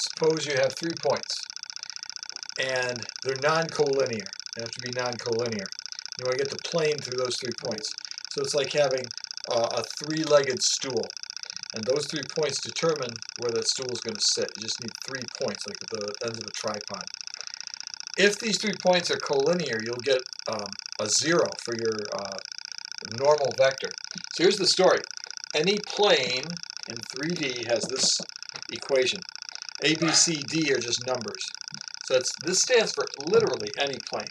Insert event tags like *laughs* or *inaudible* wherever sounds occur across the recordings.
suppose you have three points and they're non-collinear. They have to be non-collinear. You want to get the plane through those three points. So it's like having uh, a three-legged stool. And those three points determine where that stool is going to sit. You just need three points, like the ends of a tripod. If these three points are collinear, you'll get um, a zero for your uh, normal vector. So here's the story. Any plane in 3D has this equation. A, B, C, D are just numbers. So it's, this stands for literally any plane.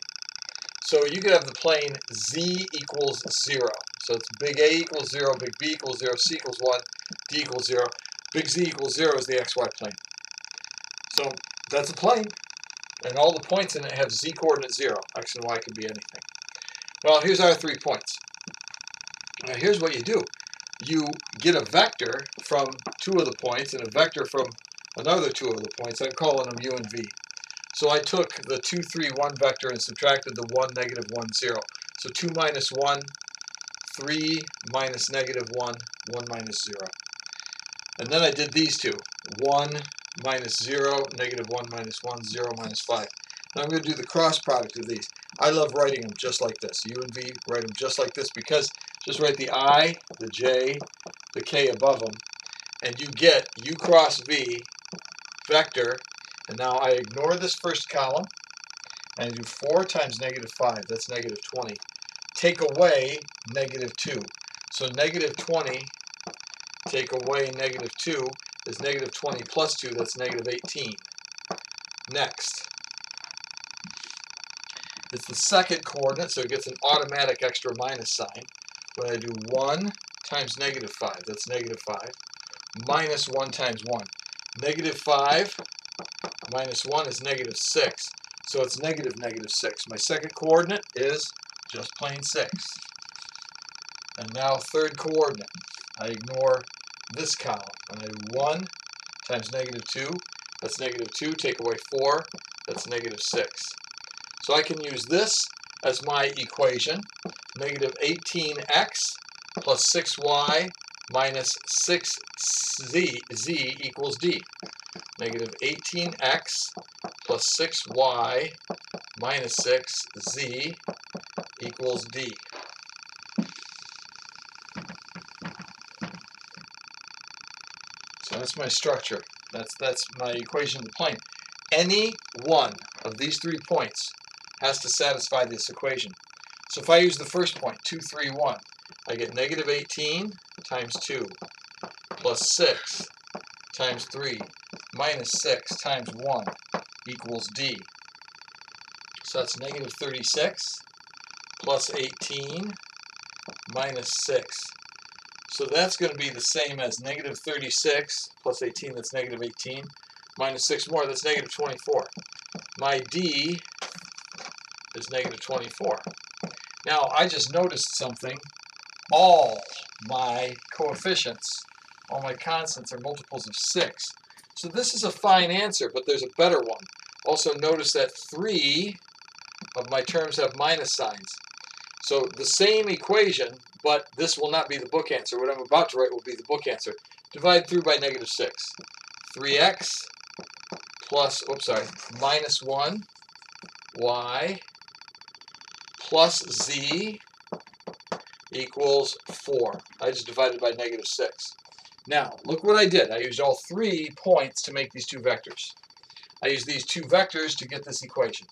So you could have the plane z equals 0. So it's big A equals 0, big B equals 0, C equals 1, D equals 0. Big Z equals 0 is the xy plane. So that's a plane. And all the points in it have z coordinate 0. X and y could be anything. Well, here's our three points. Now here's what you do. You get a vector from two of the points and a vector from another two of the points. I'm calling them u and v. So I took the 2, 3, 1 vector and subtracted the 1, negative 1, 0. So 2 minus 1, 3 minus negative 1, 1 minus 0. And then I did these two. 1 minus 0, negative 1 minus 1, 0 minus 5. Now I'm going to do the cross product of these. I love writing them just like this. U and V, write them just like this because just write the I, the J, the K above them, and you get U cross V vector. And now I ignore this first column, and I do 4 times negative 5. That's negative 20. Take away negative 2. So negative 20, take away negative 2 is negative 20 plus 2. That's negative 18. Next. It's the second coordinate, so it gets an automatic extra minus sign. When I do 1 times negative 5, that's negative 5, minus 1 times 1. Negative 5 minus 1 is negative 6, so it's negative negative 6. My second coordinate is just plain 6. And now third coordinate. I ignore this column. And I do 1 times negative 2, that's negative 2. Take away 4, that's negative 6. So I can use this as my equation, negative 18x plus 6y minus 6z z equals d. Negative 18x plus 6y minus 6z equals d. So that's my structure. That's, that's my equation of the plane. Any one of these three points has to satisfy this equation. So if I use the first point, 2, 3, 1, I get negative 18 times 2 plus 6 times 3 minus 6 times 1 equals d. So that's negative 36 plus 18 minus 6. So that's going to be the same as negative 36 plus 18, that's negative 18, minus 6 more, that's negative 24. My d is negative 24. Now, I just noticed something. All my coefficients, all my constants are multiples of 6. So this is a fine answer, but there's a better one. Also notice that 3 of my terms have minus signs. So the same equation, but this will not be the book answer. What I'm about to write will be the book answer. Divide through by negative 6. 3x plus, oops, sorry, minus 1 y plus z equals 4. I just divided by negative 6. Now, look what I did. I used all three points to make these two vectors. I used these two vectors to get this equation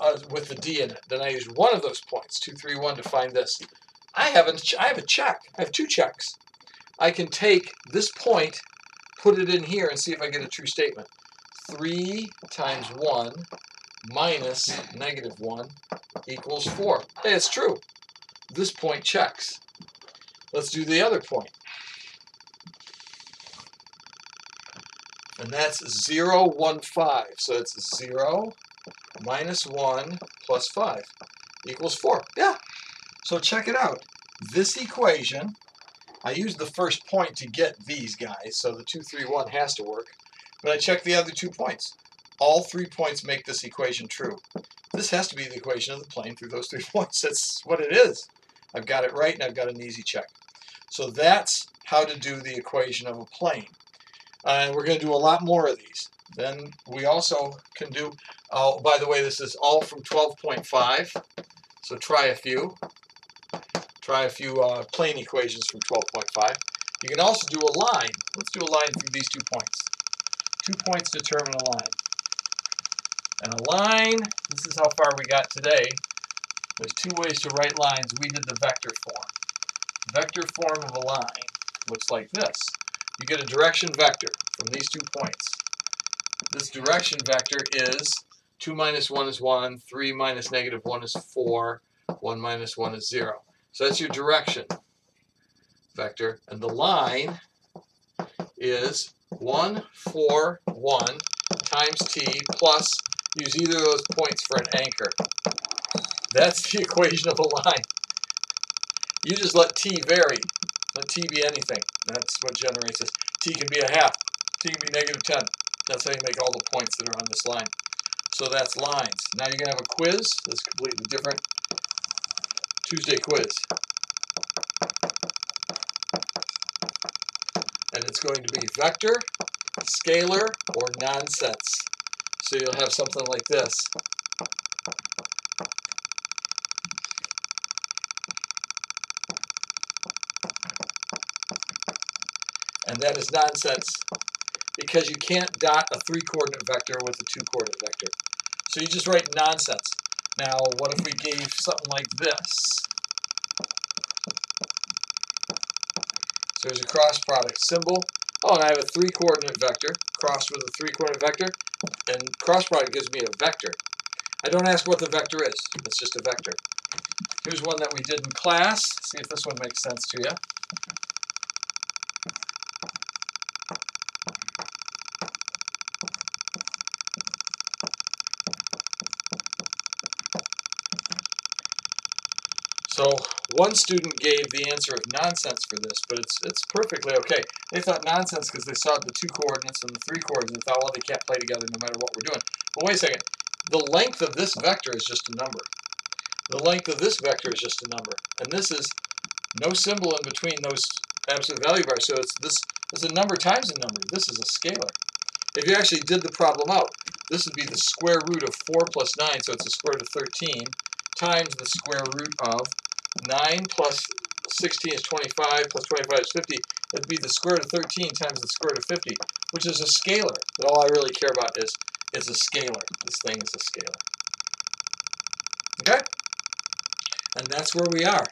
uh, with the d in it. Then I used one of those points, 2, 3, 1, to find this. I have, a, I have a check. I have two checks. I can take this point, put it in here, and see if I get a true statement. 3 times 1 minus negative 1 equals 4. Hey, it's true. This point checks. Let's do the other point. And that's 0, 1, 5. So it's 0 minus 1 plus 5 equals 4. Yeah. So check it out. This equation, I used the first point to get these guys, so the 2, 3, 1 has to work. But I checked the other two points. All three points make this equation true. This has to be the equation of the plane through those three *laughs* points. That's what it is. I've got it right and I've got an easy check. So that's how to do the equation of a plane. And we're going to do a lot more of these. Then we also can do, oh, by the way, this is all from 12.5. So try a few. Try a few uh, plane equations from 12.5. You can also do a line. Let's do a line through these two points. Two points determine a line. And a line, this is how far we got today. There's two ways to write lines. We did the vector form. Vector form of a line looks like this. You get a direction vector from these two points. This direction vector is 2 minus 1 is 1, 3 minus negative 1 is 4, 1 minus 1 is 0. So that's your direction vector. And the line is 1, 4, 1 times t plus, use either of those points for an anchor. That's the *laughs* equation of a line. You just let t vary. Let t be anything. That's what generates this. t can be a half. t can be negative 10. That's how you make all the points that are on this line. So that's lines. Now you're going to have a quiz that's completely different. Tuesday quiz. And it's going to be vector, scalar, or nonsense. So you'll have something like this. And that is nonsense because you can't dot a three coordinate vector with a two coordinate vector. So you just write nonsense. Now, what if we gave something like this? So there's a cross product symbol. Oh, and I have a three coordinate vector crossed with a three coordinate vector, and cross product gives me a vector. I don't ask what the vector is, it's just a vector. Here's one that we did in class. See if this one makes sense to you. So one student gave the answer of nonsense for this, but it's it's perfectly okay. They thought nonsense because they saw the two coordinates and the three coordinates and thought, well, they can't play together no matter what we're doing. But wait a second. The length of this vector is just a number. The length of this vector is just a number. And this is no symbol in between those absolute value bars. So it's this is a number times a number. This is a scalar. If you actually did the problem out, this would be the square root of 4 plus 9, so it's the square root of 13, times the square root of 9 plus 16 is 25, plus 25 is 50. It'd be the square root of 13 times the square root of 50, which is a scalar. But all I really care about is, is a scalar. This thing is a scalar. Okay? And that's where we are.